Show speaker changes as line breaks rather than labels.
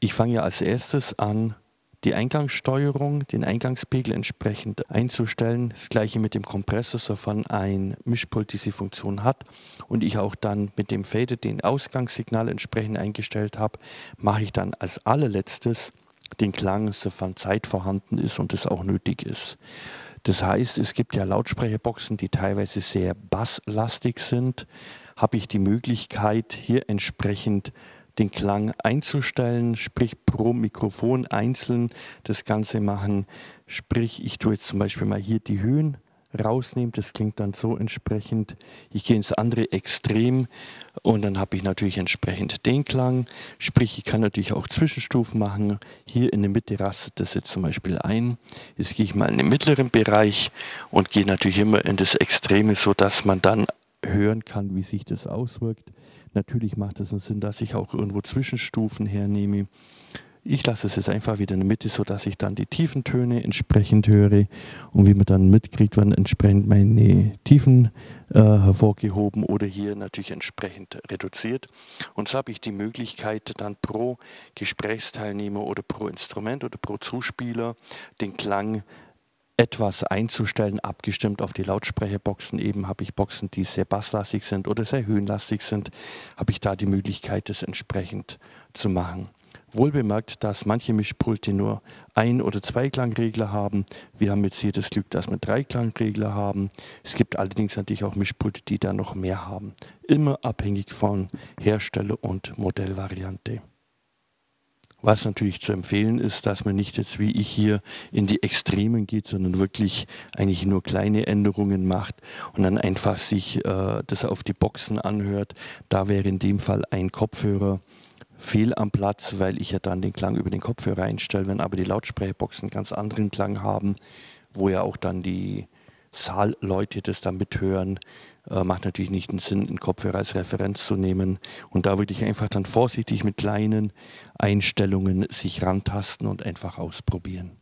Ich fange ja als erstes an, die Eingangssteuerung, den Eingangspegel entsprechend einzustellen. Das gleiche mit dem Kompressor, sofern ein Mischpult diese Funktion hat und ich auch dann mit dem Fader den Ausgangssignal entsprechend eingestellt habe, mache ich dann als allerletztes den Klang, sofern Zeit vorhanden ist und es auch nötig ist. Das heißt, es gibt ja Lautsprecherboxen, die teilweise sehr basslastig sind. Habe ich die Möglichkeit, hier entsprechend den Klang einzustellen, sprich pro Mikrofon einzeln das Ganze machen. Sprich, ich tue jetzt zum Beispiel mal hier die Höhen rausnehmen, das klingt dann so entsprechend. Ich gehe ins andere Extrem und dann habe ich natürlich entsprechend den Klang. Sprich, ich kann natürlich auch Zwischenstufen machen. Hier in der Mitte rastet das jetzt zum Beispiel ein. Jetzt gehe ich mal in den mittleren Bereich und gehe natürlich immer in das Extreme, sodass man dann hören kann, wie sich das auswirkt. Natürlich macht es einen Sinn, dass ich auch irgendwo Zwischenstufen hernehme. Ich lasse es jetzt einfach wieder in der Mitte, sodass ich dann die tiefen Töne entsprechend höre und wie man dann mitkriegt, werden entsprechend meine Tiefen äh, hervorgehoben oder hier natürlich entsprechend reduziert. Und so habe ich die Möglichkeit, dann pro Gesprächsteilnehmer oder pro Instrument oder pro Zuspieler den Klang etwas einzustellen, abgestimmt auf die Lautsprecherboxen. Eben habe ich Boxen, die sehr basslastig sind oder sehr höhenlastig sind, habe ich da die Möglichkeit, das entsprechend zu machen. Wohlbemerkt, dass manche Mischpulte nur ein oder zwei Klangregler haben. Wir haben jetzt hier das Glück, dass wir drei Klangregler haben. Es gibt allerdings natürlich auch Mischpulte, die da noch mehr haben. Immer abhängig von Hersteller und Modellvariante. Was natürlich zu empfehlen ist, dass man nicht jetzt wie ich hier in die Extremen geht, sondern wirklich eigentlich nur kleine Änderungen macht und dann einfach sich äh, das auf die Boxen anhört. Da wäre in dem Fall ein Kopfhörer fehl am Platz, weil ich ja dann den Klang über den Kopfhörer einstelle. Wenn aber die Lautsprecherboxen einen ganz anderen Klang haben, wo ja auch dann die Saalleute das dann mithören, äh, macht natürlich nicht den Sinn, einen Kopfhörer als Referenz zu nehmen. Und da würde ich einfach dann vorsichtig mit kleinen Einstellungen sich rantasten und einfach ausprobieren.